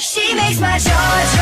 She makes my jaw drop.